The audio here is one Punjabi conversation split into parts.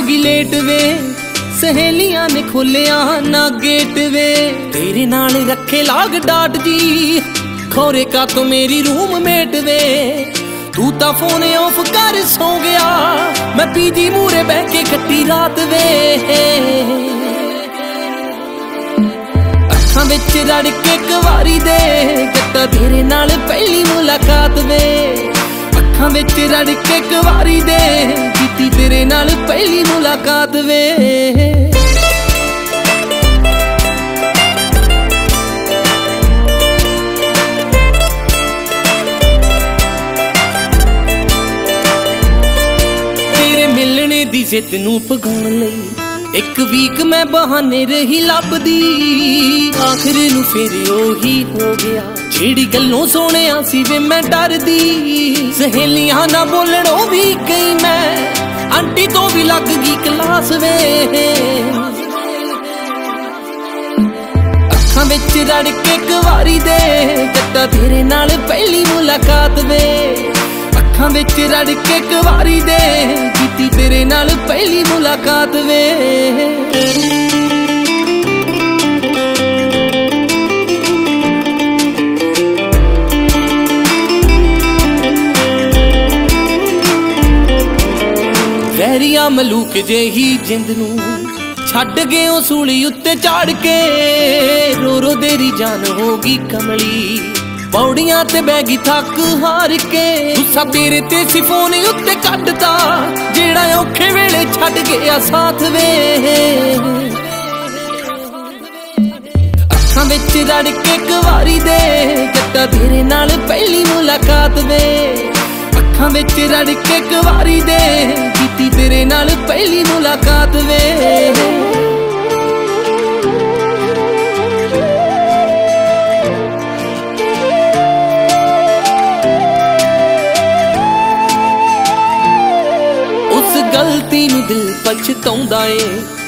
ਗਈ ਲੇਟ ਵੇ, ਸਹੇਲੀਆਂ ਨੇ ਖੋਲਿਆ ਨਾ ਗੇਟ ਵੇ। ਤੇਰੇ ਨਾਲ ਰੱਖੇ ਲਾਗ ਡਾਟ ਜੀ, ਖੋਰੇ ਕਾ ਤੂੰ ਮੇਰੀ ਰੂਮ ਮੇਟ ਵੇ। ਤੂੰ ਤਾਂ ਫੋਨ ਆਫ ਕਰ ਸੌ ਗਿਆ, ਮੈਂ ਪੀਜੀ ਮੂਰੇ ਬਹਿ ਕੇ ਕੱਟੀ ਰਾਤ ਵੇ। ਅੱਖਾਂ ਵਿੱਚ ਰੜ ਕੇ ਕਵਾਰੀ ਦੇ ਜੱਟਾ ਤੇਰੇ ਨਾਲ ਪਹਿਲੀ ਮੁਲਾਕਾਤ ਵੇ। ਅੱਖਾਂ ਵਿੱਚ ਰੜ ਕੇ ਕਵਾਰੀ ਦੇ ਤੇਰੇ ਨਾਲ ਪਹਿਲੀ ਮੁਲਾਕਾਤ ਵੇ। ਮਿਲਣੇ ਦੀ ਜਿੱਦ ਨੂੰ ਪਗਾਉਣ ਲਈ ਇੱਕ ਵੀਕ ਮੈਂ ਬਹਾਨੇ ਰਹੀ ਲੱਭਦੀ। ਆਖਰ ਨੂੰ ਫਿਰ ਉਹੀ ਹੋ ਗਿਆ। ਜਿਹੜੀ ਗੱਲੋਂ ਸੋਹਣਿਆ ਸੀ ਵੇ ਮੈਂ ਡਰਦੀ। ਸਹੇਲੀਆਂ ਨਾ ਬੋਲਣੋਂ ਵੀ ਗਈ ਮੈਂ। ਆਂਟੀ ਤੋਂ ਵੀ ਲੱਗ ਗਈ ਕਲਾਸ ਵੇ। ਅੱਖਾਂ ਵਿੱਚ ਰੜ ਕੇ ਕਵਾਰੀ ਦੇ, ਜੱਟਾ ਤੇਰੇ ਨਾਲ ਪਹਿਲੀ ਮੁਲਾਕਾਤ ਵੇ। ਅੱਖਾਂ ਵਿੱਚ ਰੜ ਕੇ ਕਵਾਰੀ ਦੇ ਕੀਤੀ ਤੇਰੇ ਨਾਲ ਪਹਿਲੀ ਮੁਲਾਕਾਤ ਵੇ। ਵੈਰੀਆ ਮਲੂਕ ਜਿਹੀ ਜਿੰਦ ਨੂੰ ਛੱਡ ਗਏ ਉਹ ਸੂਲੀ ਉੱਤੇ ਝਾੜ ਕੇ। ਰੋ ਰੋ ਦੇਰੀ ਜਾਨ ਹੋ ਕਮਲੀ। ਪੌੜੀਆਂ ਤੇ ਬਹਿ ਗਈ ਥੱਕ ਹਾਰ ਕੇ। ਗੁੱਸਾ ਤੇਰੇ ਤੇ ਸੀ ਉੱਤੇ ਕੱਢਤਾ। ਜਿਹੜਾ ਔਖੇ ਵੇਲੇ ਛੱਡ ਗਿਆ ਸਾਥ ਵੇ। ਅੱਖਾਂ ਵਿੱਚ ਰੜ ਕੇ ਕਵਾਰੀ ਦੇ। ਜੱਟਾ ਤੇਰੇ ਨਾਲ ਪਹਿਲੀ ਮੁਲਾਕਾਤ ਵੇ। ਅੱਖਾਂ ਵਿੱਚ ਰੜ ਕੇ ਕਵਾਰੀ ਦੇ। ਕੀਤੀ ਤੇਰੇ ਨਾਲ ਪਹਿਲੀ ਮੁਲਾਕਾਤ ਵੇ। ਉਸ ਗਲਤੀ ਨੂੰ ਦਿਲ ਪਛਤਾਉਂਦਾ ਏ।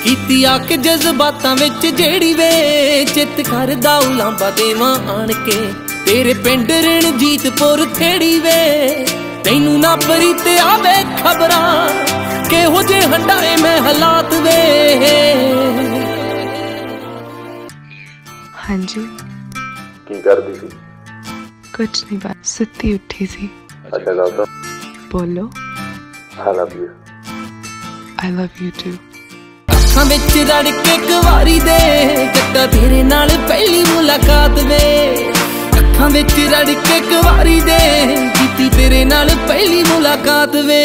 ਕੀਤੀ ਆ ਕਿ ਜਜ਼ਬਾਤਾਂ ਵਿੱਚ ਜਿਹੜੀ ਵੇ। ਚਿੱਤ ਕਰਦਾ ਉਲਾਂਬਾ ਦੇਵਾਂ ਆਣ ਕੇ। ਤੇਰੇ ਪਿੰਡ ਰਣਜੀਤਪੁਰ ਥੇੜੀ ਵੇ। ਤੈਨੂੰ ਨਾ ਪਰੀ ਤੇ ਆਵੇ ਖਬਰਾਂ ਕਿਹੋ ਜੇ ਹੰਡਾਏ ਮੈਂ ਹਾਲਾਤ ਵੇ ਹਾਂਜੀ। ਕੀ ਕਰਦੀ ਸੀ? ਕੁਛ ਨਹੀਂ ਬਸ ਸੁੱਤੀ ਉੱਠੀ ਸੀ। ਅੱਛਾ ਗੱਲ ਤਾਂ ਬੋਲੋ। I love you. I love you too ਅੱਖਾਂ ਵਿੱਚ ਰੜ ਕੇ ਕਵਾਰੀ ਦੇ ਜੱਟਾ ਤੇਰੇ ਨਾਲ ਪਹਿਲੀ ਮੁਲਾਕਾਤ ਵੇ ਅੱਖਾਂ ਵਿੱਚ ਰੜ ਕੇ ਕੁਵਾਰੀ ਦੇ ਕੀਤੀ ਤੇਰੇ ਨਾਲ ਪਹਿਲੀ ਮੁਲਾਕਾਤ ਵੇ।